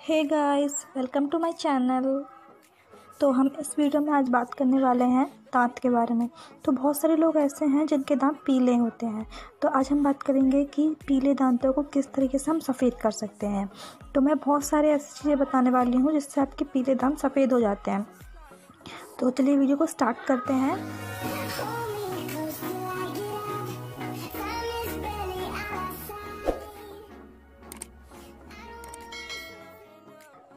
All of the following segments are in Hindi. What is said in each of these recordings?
Hey guys welcome to my channel तो हम इस वीडियो में आज बात करने वाले हैं दांत के बारे में। तो बहुत सारे लोग ऐसे हैं जिनके दांत पीले होते हैं। तो आज हम बात करेंगे कि पीले दांतों को किस तरीके से हम सफ़ेद कर सकते हैं। तो मैं बहुत सारे ऐसी चीज़ें बताने वाली हूँ जिससे आपके पीले दांत सफ़ेद हो जाते हैं। तो चलिए वीडियो को स्टार्ट करते हैं।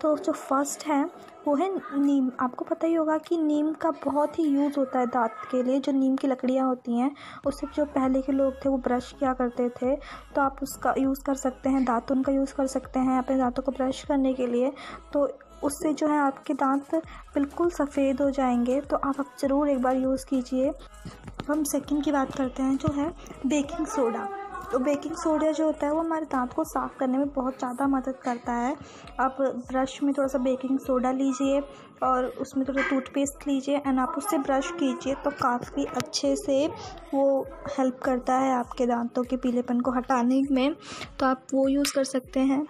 तो जो फ़र्स्ट है, वो है नीम। आपको पता ही होगा कि नीम का बहुत ही यूज़ होता है दांत के लिए। जो नीम की लकड़ियाँ होती हैं, उससे जो पहले के लोग थे, वो ब्रश किया करते थे। तो आप उसका यूज़ कर सकते हैं, दातुन का यूज़ कर सकते हैं अपने दांतों को ब्रश करने के लिए। तो उससे जो है आपके दांत बिल्कुल सफ़ेद हो जाएँगे। तो आप ज़रूर एक बार यूज़ कीजिए। हम सेकंड की बात करते हैं, जो है बेकिंग सोडा तो बेकिंग सोडा जो होता है वो हमारे दांत को साफ़ करने में बहुत ज़्यादा मदद करता है। आप ब्रश में थोड़ा सा बेकिंग सोडा लीजिए और उसमें थोड़ा टूथपेस्ट लीजिए एंड आप उससे ब्रश कीजिए तो काफ़ी अच्छे से वो हेल्प करता है आपके दांतों के पीलेपन को हटाने में। तो आप वो यूज़ कर सकते हैं।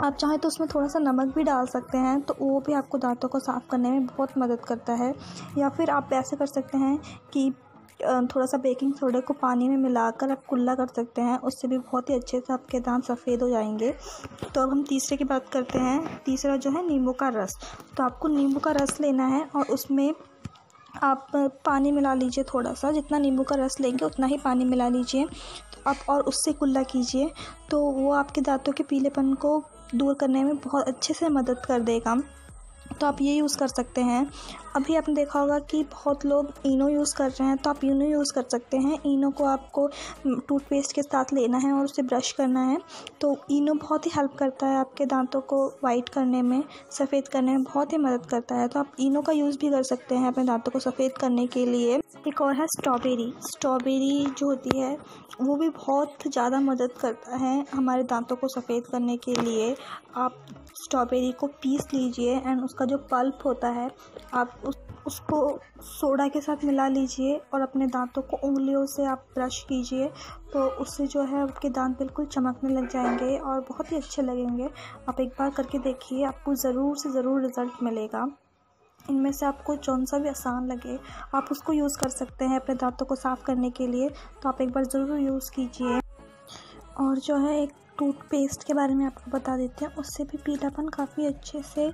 आप चाहें तो उसमें थोड़ा सा नमक भी डाल सकते हैं तो वो भी आपको दांतों को साफ़ करने में बहुत मदद करता है। या फिर आप ऐसे कर सकते हैं कि थोड़ा सा बेकिंग सोडे को पानी में मिलाकर आप कुल्ला कर सकते हैं। उससे भी बहुत ही अच्छे से आपके दांत सफ़ेद हो जाएँगे। तो अब हम तीसरे की बात करते हैं। तीसरा जो है नींबू का रस। तो आपको नींबू का रस लेना है और उसमें आप पानी मिला लीजिए थोड़ा सा जितना नींबू का रस लेंगे, उतना ही पानी मिला लीजिए। तो आप और उससे कुल्ला कीजिए। तो वो आपके दांतों के पीलेपन को दूर करने में बहुत अच्छे से मदद कर देगा। तो आप ये यूज़ कर सकते हैं। अभी आपने देखा होगा कि बहुत लोग इनो यूज़ कर रहे हैं तो आप इनो यूज़ कर सकते हैं। इनो को आपको टूथपेस्ट के साथ लेना है और उसे ब्रश करना है। तो इनो बहुत ही हेल्प करता है आपके दांतों को वाइट करने में, सफ़ेद करने में, बहुत ही मदद करता है। तो आप इनो का यूज़ भी कर सकते हैं अपने दांतों को सफ़ेद करने के लिए। एक और है स्ट्रॉबेरी स्ट्रॉबेरी जो होती है, वो भी बहुत ज़्यादा मदद करता है हमारे दांतों को सफ़ेद करने के लिए। आप स्ट्रॉबेरी को पीस लीजिए एंड उसका जो पल्प होता है, आप उस, उसको सोडा के साथ मिला लीजिए और अपने दांतों को उंगलियों से आप ब्रश कीजिए तो उससे जो है आपके दांत बिल्कुल चमकने लग जाएँगे और बहुत ही अच्छे लगेंगे। आप एक बार करके देखिए, आपको ज़रूर से ज़रूर रिज़ल्ट मिलेगा। इनमें से आपको जौन सा भी आसान लगे, आप उसको यूज़ कर सकते हैं अपने दांतों को साफ़ करने के लिए तो आप एक बार ज़रूर यूज़ कीजिए। और जो है एक टूथपेस्ट के बारे में आपको बता देते हैं। उससे भी पीलापन काफ़ी अच्छे से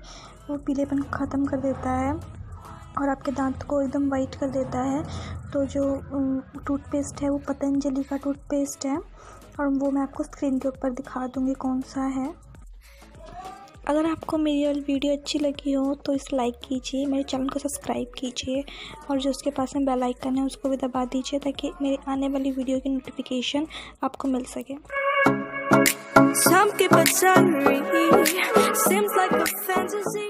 वो पीलेपन ख़त्म कर देता है और आपके दांत को एकदम वाइट कर देता है। तो जो टूथपेस्ट है वो पतंजलि का टूथपेस्ट है और वो मैं आपको स्क्रीन के ऊपर दिखा दूँगी कौन सा है। अगर आपको मेरी वीडियो अच्छी लगी हो तो इस लाइक कीजिए, मेरे चैनल को सब्सक्राइब कीजिए और जो उसके पास में बेल आइकन है उसको भी दबा दीजिए ताकि मेरे आने वाली वीडियो की नोटिफिकेशन आपको मिल सके। Some keep it angry Seems like a fantasy